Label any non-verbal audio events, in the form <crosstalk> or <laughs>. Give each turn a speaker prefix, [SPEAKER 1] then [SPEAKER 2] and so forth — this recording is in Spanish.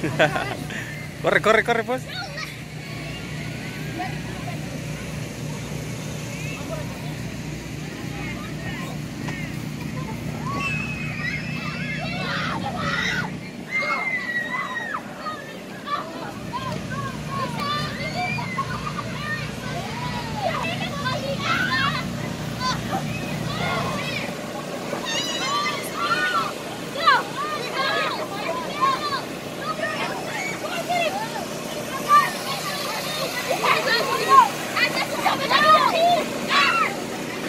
[SPEAKER 1] <laughs> corre, corre, corre, pues.